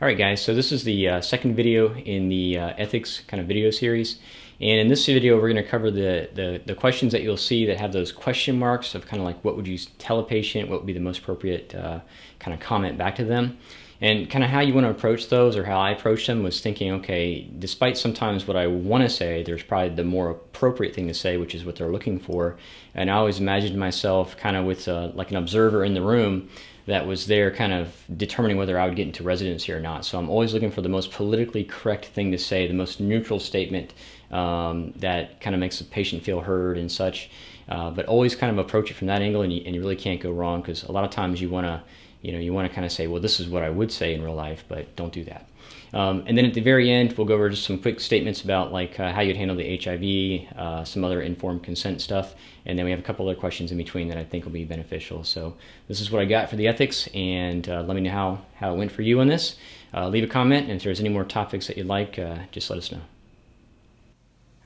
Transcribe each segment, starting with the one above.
All right, guys, so this is the uh, second video in the uh, ethics kind of video series. And in this video, we're going to cover the, the, the, questions that you'll see that have those question marks of kind of like what would you tell a patient, what would be the most appropriate uh, kind of comment back to them. And kind of how you want to approach those or how I approach them was thinking, okay, despite sometimes what I want to say, there's probably the more appropriate thing to say, which is what they're looking for. And I always imagined myself kind of with uh, like an observer in the room that was there kind of determining whether I would get into residency or not. So I'm always looking for the most politically correct thing to say, the most neutral statement um, that kind of makes the patient feel heard and such. Uh, but always kind of approach it from that angle, and you, and you really can't go wrong because a lot of times you want to, you know, you want to kind of say, well, this is what I would say in real life, but don't do that. Um, and then at the very end, we'll go over just some quick statements about like uh, how you'd handle the HIV, uh, some other informed consent stuff, and then we have a couple other questions in between that I think will be beneficial. So this is what I got for the ethics, and uh, let me know how, how it went for you on this. Uh, leave a comment, and if there's any more topics that you'd like, uh, just let us know.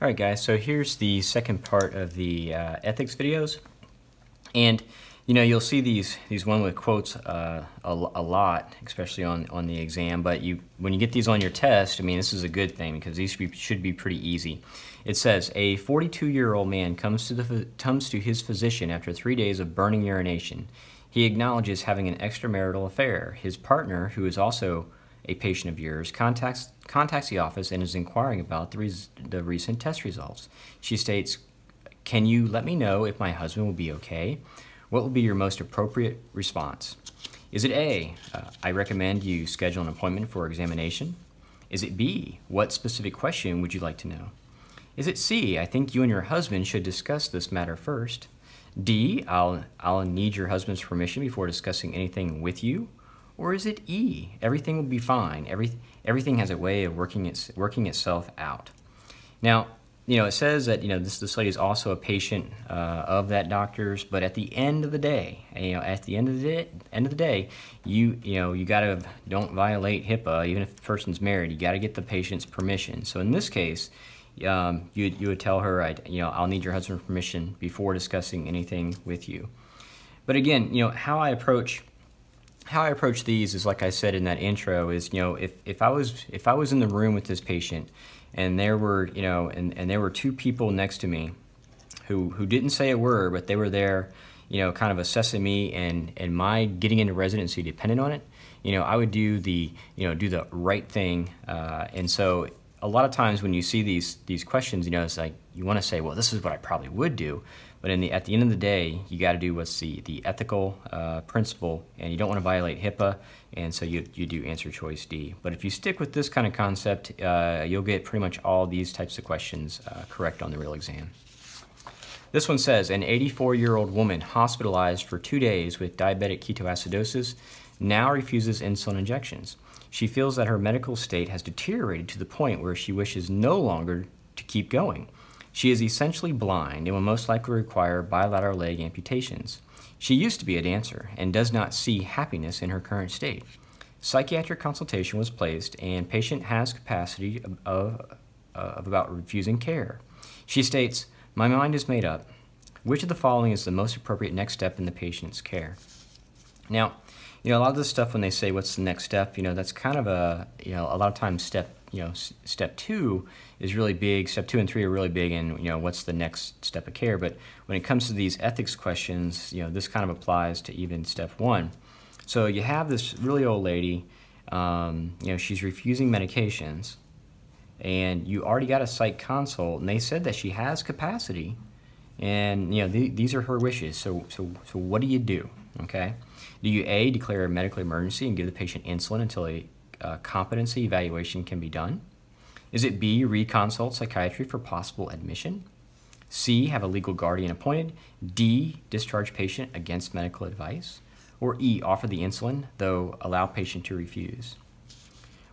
All right, guys, so here's the second part of the uh, ethics videos. And you know, you'll see these these one with quotes uh, a, a, lot, especially on, on the exam. But you when you get these on your test, I mean, this is a good thing because these should be, should be pretty easy. It says a 42-year-old man comes to the comes to his physician after three days of burning urination. He acknowledges having an extramarital affair. His partner, who is also a patient of yours, contacts contacts the office and is inquiring about the, the recent test results. She states, "Can you let me know if my husband will be okay?" What will be your most appropriate response? Is it A, uh, I recommend you schedule an appointment for examination? Is it B, what specific question would you like to know? Is it C, I think you and your husband should discuss this matter first? D, I'll, I'll need your husband's permission before discussing anything with you? Or is it E, everything will be fine, Every, everything has a way of working, its, working itself out? Now, you know, it says that you know this this lady is also a patient uh, of that doctor's, but at the end of the day, you know, at the end of the day, end of the day, you you know you got to don't violate HIPAA even if the person's married. You got to get the patient's permission. So in this case, um, you you would tell her, I you know, I'll need your husband's permission before discussing anything with you. But again, you know, how I approach how I approach these is like I said in that intro is you know if if I was if I was in the room with this patient and there were you know and, and there were two people next to me who who didn't say a word but they were there you know kind of assessing me and and my getting into residency depended on it. You know i would do the you know do the right thing uh, and so a lot of times when you see these these questions you know it's like you want to say well this is what i probably would do but in the, at the end of the day, you got to do what's the, the ethical uh, principle, and you don't want to violate HIPAA, and so you, you do answer choice D. But if you stick with this kind of concept, uh, you'll get pretty much all these types of questions uh, correct on the real exam. This one says, an 84-year-old woman hospitalized for two days with diabetic ketoacidosis now refuses insulin injections. She feels that her medical state has deteriorated to the point where she wishes no longer to keep going. She is essentially blind and will most likely require bilateral leg amputations. She used to be a dancer and does not see happiness in her current state. Psychiatric consultation was placed and patient has capacity of, of, uh, of about refusing care. She states, my mind is made up. Which of the following is the most appropriate next step in the patient's care? Now, you know, a lot of this stuff when they say what's the next step, you know, that's kind of a, you know, a lot of times step you know, step two is really big. Step two and three are really big, and you know, what's the next step of care? But when it comes to these ethics questions, you know, this kind of applies to even step one. So you have this really old lady. Um, you know, she's refusing medications, and you already got a psych consult, and they said that she has capacity, and you know, th these are her wishes. So, so, so what do you do? Okay, do you a declare a medical emergency and give the patient insulin until a uh, competency evaluation can be done? Is it B, reconsult psychiatry for possible admission? C, have a legal guardian appointed? D, discharge patient against medical advice? Or E, offer the insulin, though allow patient to refuse?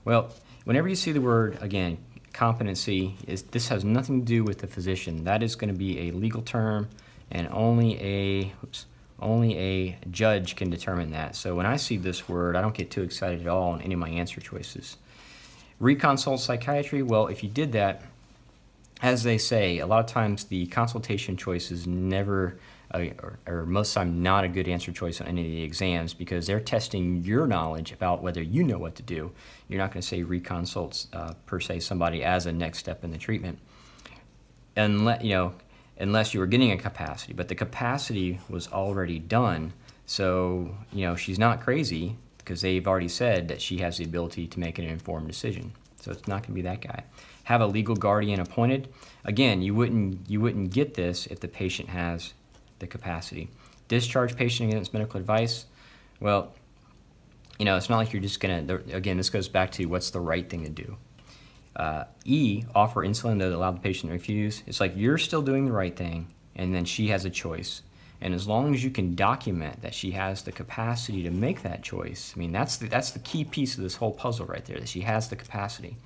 Well, whenever you see the word, again, competency, is, this has nothing to do with the physician. That is going to be a legal term and only a, oops, only a judge can determine that. So when I see this word, I don't get too excited at all on any of my answer choices. Reconsult psychiatry, well, if you did that, as they say, a lot of times the consultation choice is never or, or, most of the time not a good answer choice on any of the exams because they're testing your knowledge about whether you know what to do. You're not going to say reconsult uh, per se somebody as a next step in the treatment, unless you know, unless you were getting a capacity. But the capacity was already done, so you know she's not crazy because they've already said that she has the ability to make an informed decision. So it's not going to be that guy. Have a legal guardian appointed. Again, you wouldn't you wouldn't get this if the patient has the capacity. Discharge patient against medical advice. Well, you know, it's not like you're just going to, again, this goes back to what's the right thing to do. Uh, e, offer insulin that allow the patient to refuse. It's like you're still doing the right thing, and then she has a choice. And as long as you can document that she has the capacity to make that choice, I mean, that's the, that's the key piece of this whole puzzle right there, that she has the capacity.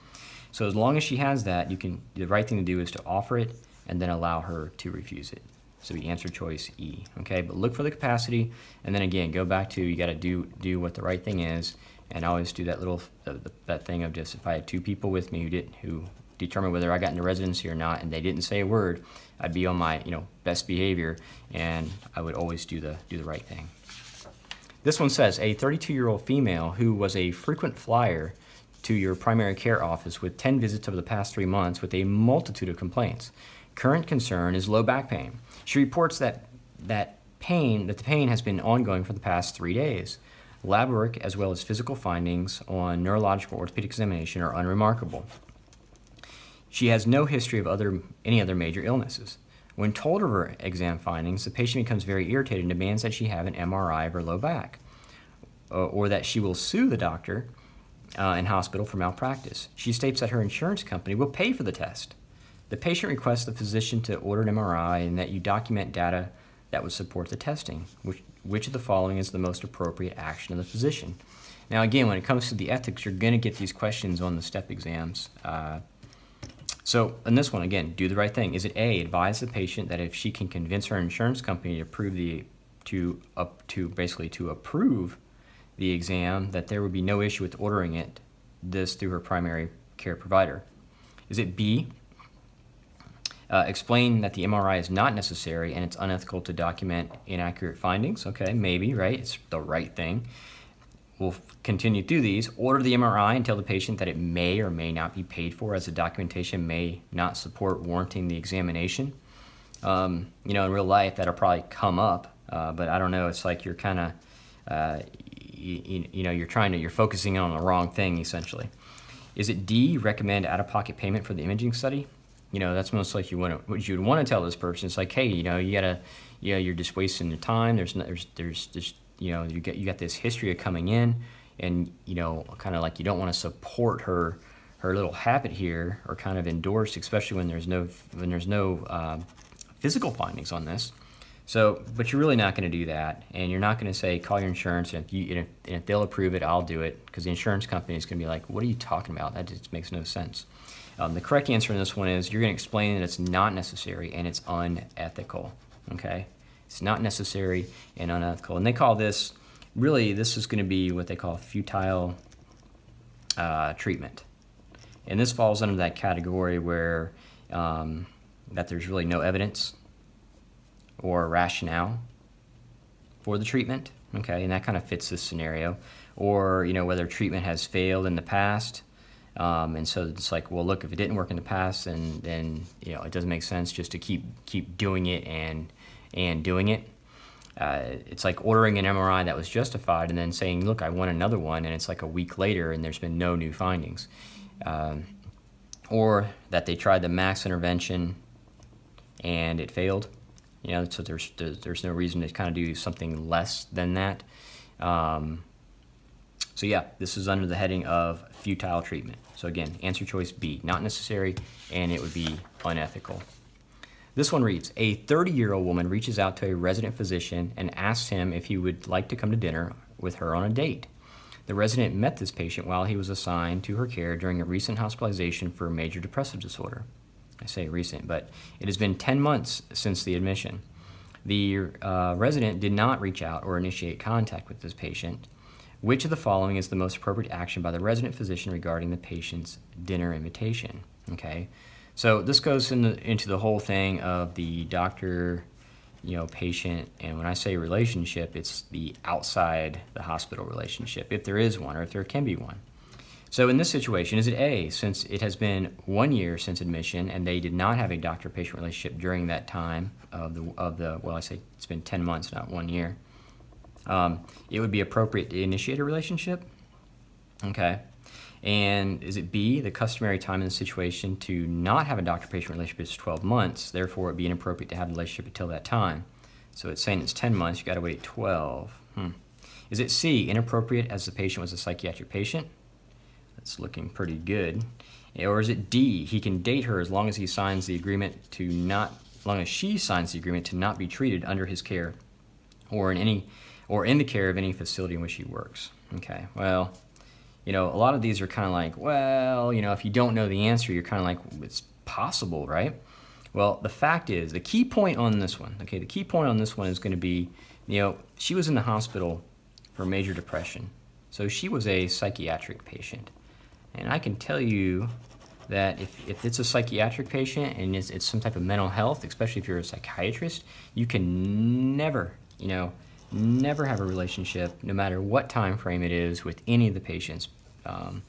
So as long as she has that, you can, the right thing to do is to offer it and then allow her to refuse it. So be answer choice E, okay? But look for the capacity, and then again, go back to you got to do do what the right thing is, and I always do that little that thing of just if I had two people with me who didn't who determined whether I got into residency or not, and they didn't say a word, I'd be on my you know best behavior, and I would always do the do the right thing. This one says a 32-year-old female who was a frequent flyer to your primary care office with 10 visits over the past three months with a multitude of complaints. Current concern is low back pain. She reports that that pain that the pain has been ongoing for the past three days. Lab work as well as physical findings on neurological orthopedic examination are unremarkable. She has no history of other any other major illnesses. When told of her exam findings, the patient becomes very irritated and demands that she have an MRI of her low back, uh, or that she will sue the doctor uh, and hospital for malpractice. She states that her insurance company will pay for the test. The patient requests the physician to order an MRI and that you document data that would support the testing. Which, which of the following is the most appropriate action of the physician? Now, again, when it comes to the ethics, you're going to get these questions on the STEP exams. Uh, so, in this one, again, do the right thing. Is it A, advise the patient that if she can convince her insurance company to approve the to up to basically to approve the exam, that there would be no issue with ordering it this through her primary care provider? Is it B, uh, explain that the MRI is not necessary and it's unethical to document inaccurate findings. Okay, maybe, right? It's the right thing. We'll continue through these. Order the MRI and tell the patient that it may or may not be paid for as the documentation may not support warranting the examination. Um, you know, in real life, that'll probably come up, uh, but I don't know. It's like you're kind of, uh, you, you know, you're trying to, you're focusing on the wrong thing essentially. Is it D, recommend out-of-pocket payment for the imaging study? You know, that's most like you want what you would want to tell this person. It's like, hey, you know, you gotta, you know, you're just wasting your time. There's, no, there's, there's, there's, you know, you get, you got this history of coming in, and you know, kind of like you don't want to support her, her little habit here, or kind of endorse, especially when there's no, when there's no uh, physical findings on this. So, but you're really not going to do that, and you're not going to say call your insurance, and if, you, and if, and if they'll approve it, I'll do it, because the insurance company is going to be like, what are you talking about? That just makes no sense. Um, the correct answer in this one is you're going to explain that it's not necessary and it's unethical. Okay, it's not necessary and unethical, and they call this really this is going to be what they call futile uh, treatment, and this falls under that category where um, that there's really no evidence or rationale for the treatment. Okay, and that kind of fits this scenario, or you know whether treatment has failed in the past um, and so it's like, well, look, if it didn't work in the past, then then you know it doesn't make sense just to keep keep doing it and and doing it. Uh, it's like ordering an MRI that was justified and then saying, look, I want another one, and it's like a week later and there's been no new findings. Um, or that they tried the max intervention and it failed. You know, so there's there's no reason to kind of do something less than that. Um, so yeah, this is under the heading of futile treatment. So again, answer choice B, not necessary, and it would be unethical. This one reads, a 30-year-old woman reaches out to a resident physician and asks him if he would like to come to dinner with her on a date. The resident met this patient while he was assigned to her care during a recent hospitalization for major depressive disorder. I say recent, but it has been 10 months since the admission. The uh, resident did not reach out or initiate contact with this patient, which of the following is the most appropriate action by the resident physician regarding the patient's dinner invitation? Okay, so this goes in the, into the whole thing of the doctor, you know, patient, and when I say relationship, it's the outside the hospital relationship, if there is one or if there can be one. So in this situation, is it A, since it has been one year since admission and they did not have a doctor-patient relationship during that time of the, of the, well, I say it's been 10 months, not one year, um, it would be appropriate to initiate a relationship, okay? And is it B, the customary time in the situation to not have a doctor-patient relationship is 12 months, therefore it would be inappropriate to have a relationship until that time. So it's saying it's 10 months, you gotta wait 12. Hmm. Is it C, inappropriate as the patient was a psychiatric patient? That's looking pretty good. Or is it D, he can date her as long as he signs the agreement to not, as long as she signs the agreement to not be treated under his care or in any, or in the care of any facility in which he works. Okay, well, you know, a lot of these are kind of like, well, you know, if you don't know the answer, you're kind of like, it's possible, right? Well, the fact is, the key point on this one, okay, the key point on this one is going to be, you know, she was in the hospital for major depression. So she was a psychiatric patient. And I can tell you that if, if it's a psychiatric patient and it's, it's some type of mental health, especially if you're a psychiatrist, you can never, you know, never have a relationship, no matter what time frame it is, with any of the patients. Um,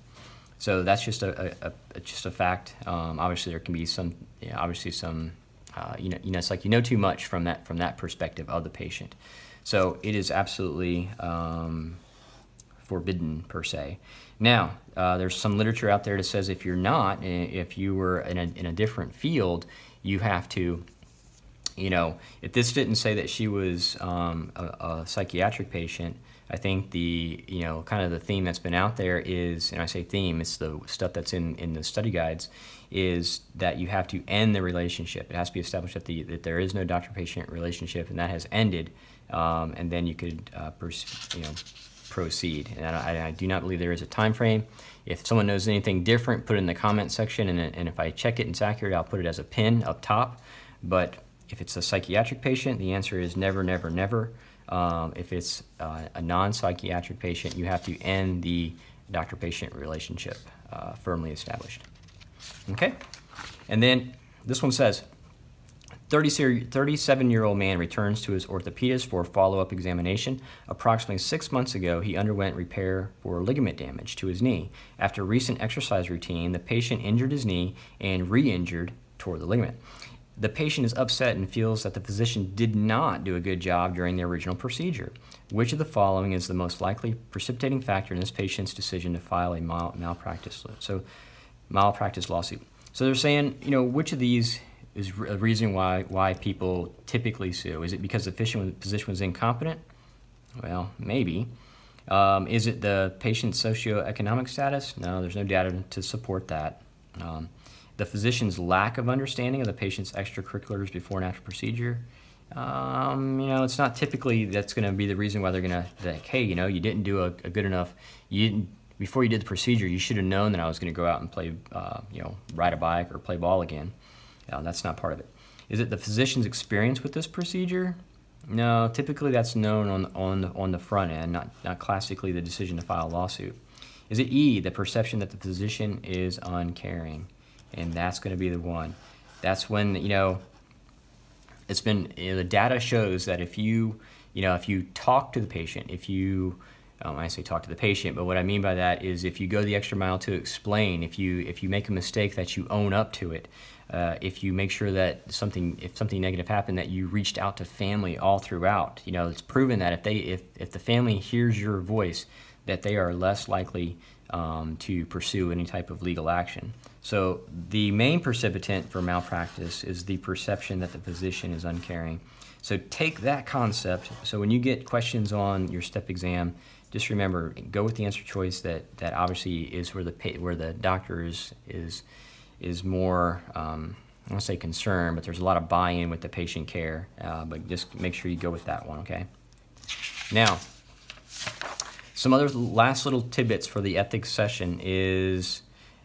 so that's just a, a, a just a fact. Um, obviously, there can be some, you know, obviously some, uh, you know, you know, it's like you know too much from that from that perspective of the patient. So it is absolutely um, forbidden per se. Now, uh, there's some literature out there that says if you're not, if you were in a, in a different field, you have to, you know, if this didn't say that she was um, a, a, psychiatric patient, I think the, you know, kind of the theme that's been out there is, and I say theme, it's the stuff that's in, in the study guides, is that you have to end the relationship. It has to be established that, the, that there is no doctor-patient relationship and that has ended, um, and then you could, uh, you know, proceed. And I, I, do not believe there is a time frame. If someone knows anything different, put it in the comment section, and, and if I check it and it's accurate, I'll put it as a pin up top. But if it's a psychiatric patient, the answer is never, never, never. Um, if it's uh, a non-psychiatric patient, you have to end the doctor-patient relationship uh, firmly established. Okay? And then this one says, 37-year-old man returns to his orthopedist for follow-up examination. Approximately six months ago, he underwent repair for ligament damage to his knee. After recent exercise routine, the patient injured his knee and re-injured toward the ligament. The patient is upset and feels that the physician did not do a good job during the original procedure. Which of the following is the most likely precipitating factor in this patient's decision to file a mal malpractice so malpractice lawsuit? So they're saying, you know, which of these is a reason why why people typically sue. Is it because the physician was incompetent? Well, maybe. Um, is it the patient's socioeconomic status? No, there's no data to support that. Um, the physician's lack of understanding of the patient's extracurriculars before and after procedure. Um, you know, it's not typically that's going to be the reason why they're going to like, hey, you know, you didn't do a, a, good enough. You didn't before you did the procedure. You should have known that I was going to go out and play, uh, you know, ride a bike or play ball again. No, that's not part of it. Is it the physician's experience with this procedure? No, typically that's known on, on, the, on the front end, not, not classically the decision to file a lawsuit. Is it E, the perception that the physician is uncaring? And that's going to be the one. That's when, you know, it's been, you know, the data shows that if you, you know, if you talk to the patient, if you, um, I say talk to the patient, but what I mean by that is if you go the extra mile to explain, if you, if you make a mistake that you own up to it, uh, if you make sure that something if something negative happened that you reached out to family all throughout you know it's proven that if they if, if the family hears your voice that they are less likely um, to pursue any type of legal action so the main precipitant for malpractice is the perception that the physician is uncaring so take that concept so when you get questions on your step exam just remember go with the answer choice that that obviously is where the where the doctor is is is more, um, I don't say concern, but there's a lot of buy-in with the patient care. Uh, but just make sure you go with that one, okay? Now, some other last little tidbits for the ethics session is,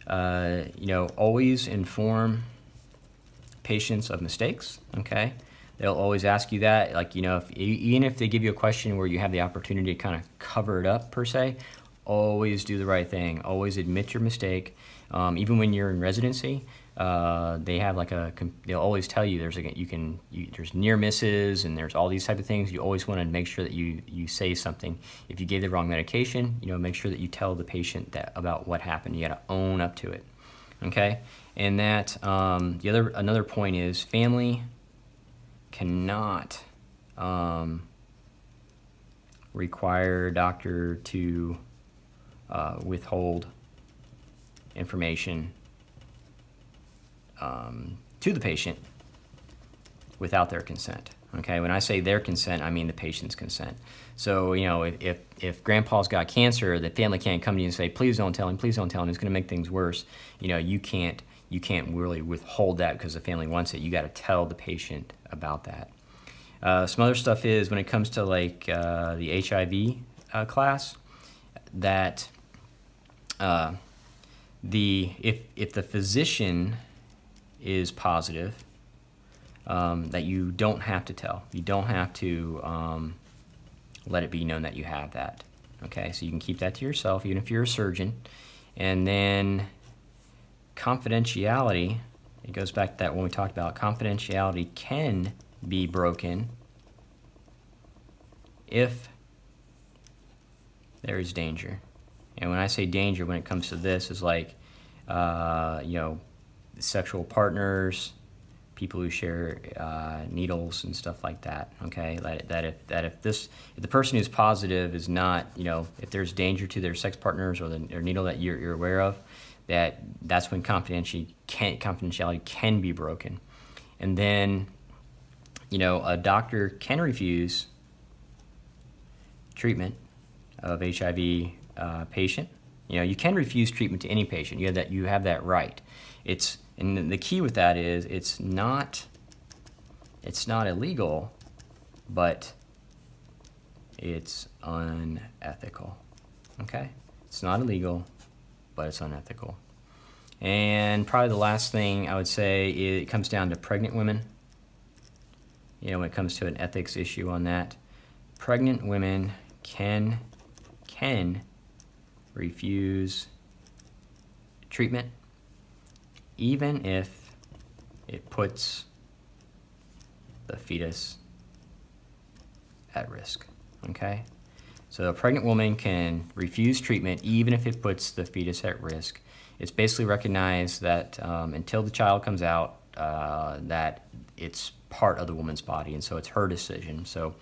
uh, you know, always inform patients of mistakes, okay? They'll always ask you that, like, you know, if, even if they give you a question where you have the opportunity to kind of cover it up, per se, always do the right thing. Always admit your mistake. Um, even when you're in residency, uh, they have like a. They'll always tell you there's a you can you, there's near misses and there's all these type of things. You always want to make sure that you you say something. If you gave the wrong medication, you know, make sure that you tell the patient that about what happened. You got to own up to it. Okay, and that um, the other another point is family cannot. Um, require doctor to uh, withhold information um, to the patient without their consent. Okay, when I say their consent, I mean the patient's consent. So, you know, if, if, grandpa's got cancer, the family can't come to you and say, please don't tell him, please don't tell him, it's going to make things worse. You know, you can't, you can't really withhold that because the family wants it. You got to tell the patient about that. Uh, some other stuff is when it comes to like uh, the HIV uh, class, that uh, the if if the physician is positive, um, that you don't have to tell. You don't have to um, let it be known that you have that. Okay, so you can keep that to yourself, even if you're a surgeon. And then confidentiality, it goes back to that when we talked about confidentiality can be broken if there is danger. And when I say danger, when it comes to this, is like, uh, you know, sexual partners, people who share uh, needles and stuff like that. Okay, that, that if that if this if the person who's positive is not, you know, if there's danger to their sex partners or the or needle that you're, you're aware of, that that's when confidentiality can confidentiality can be broken, and then, you know, a doctor can refuse treatment of HIV uh, patient. You know, you can refuse treatment to any patient. You have that. You have that right. It's and the key with that is it's not. It's not illegal, but it's unethical. Okay, it's not illegal, but it's unethical. And probably the last thing I would say it comes down to pregnant women. You know, when it comes to an ethics issue on that, pregnant women can can refuse treatment even if it puts the fetus at risk. Okay? So a pregnant woman can refuse treatment even if it puts the fetus at risk. It's basically recognized that um, until the child comes out, uh, that it's part of the woman's body, and so it's her decision. So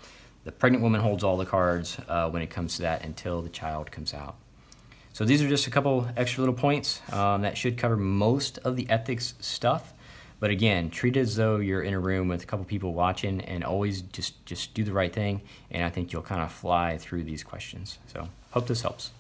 the pregnant woman holds all the cards uh, when it comes to that until the child comes out. So these are just a couple extra little points um, that should cover most of the ethics stuff. But again, treat it as though you're in a room with a couple people watching and always just, just do the right thing. And I think you'll kind of fly through these questions. So hope this helps.